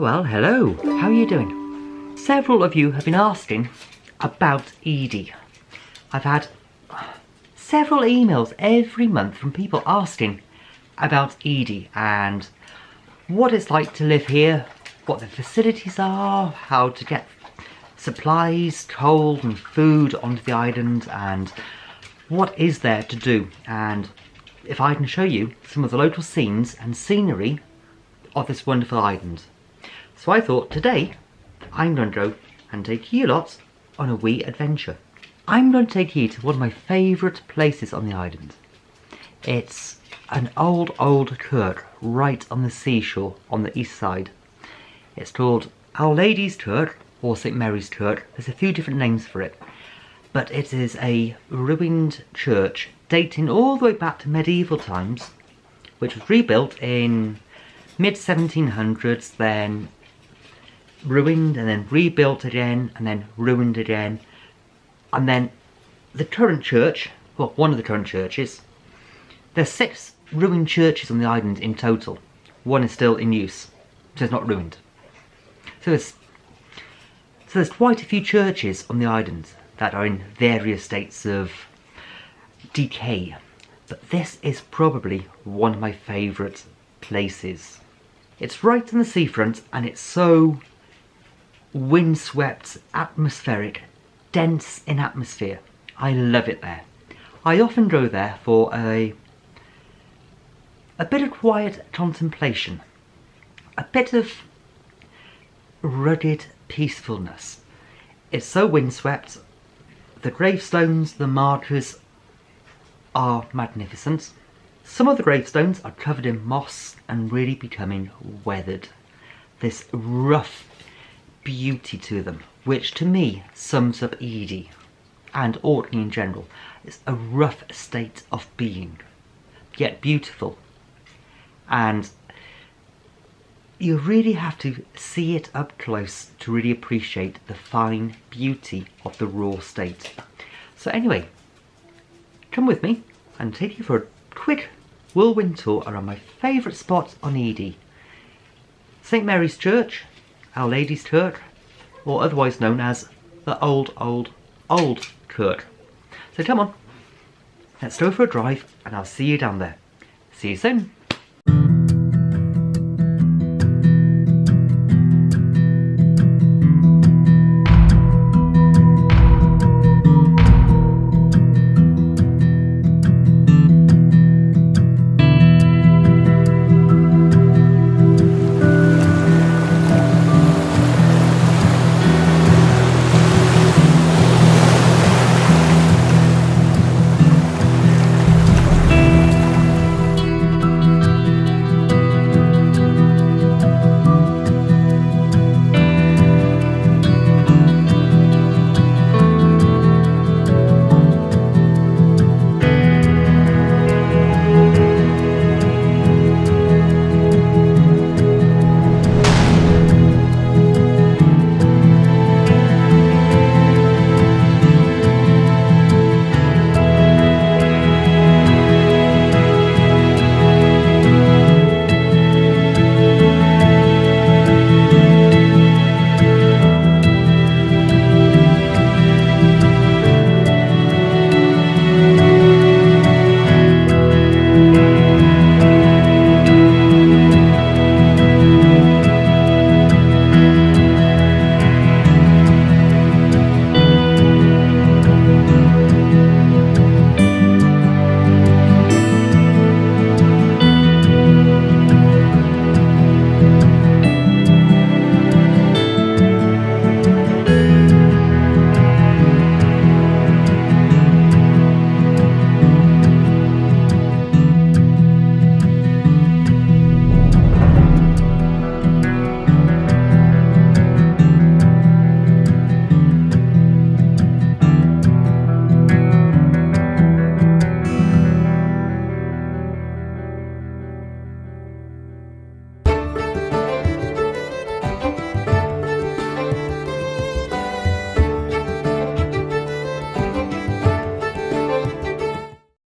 Well, hello. How are you doing? Several of you have been asking about Eday. I've had several emails every month from people asking about Eday and what it's like to live here, what the facilities are, how to get supplies, coal and food onto the island and what is there to do and if I can show you some of the local scenes and scenery of this wonderful island. So I thought today I'm going to go and take you lots on a wee adventure. I'm going to take you to one of my favourite places on the island. It's an old, old kirk right on the seashore on the east side. It's called Our Lady's Kirk or St Mary's Kirk. There's a few different names for it. But it is a ruined church dating all the way back to medieval times, which was rebuilt in mid 1700s, then ruined and then rebuilt again and then ruined again. And then the current church, well, one of the current churches, there's six ruined churches on the island in total. One is still in use, so it's not ruined. So there's so there's quite a few churches on the island that are in various states of decay. But this is probably one of my favourite places. It's right on the seafront and it's so windswept, atmospheric, dense in atmosphere. I love it there. I often go there for a a bit of quiet contemplation, a bit of rugged peacefulness. It's so windswept. The gravestones, the markers are magnificent. Some of the gravestones are covered in moss and really becoming weathered. This rough beauty to them, which to me sums up Eday and Orkney in general. It's a rough state of being, yet beautiful. And you really have to see it up close to really appreciate the fine beauty of the raw state. So anyway, come with me and take you for a quick whirlwind tour around my favourite spots on Eday. St Mary's Church, Our Lady's Kirk, or otherwise known as the Old Old Old Kirk. So come on, let's go for a drive and I'll see you down there. See you soon.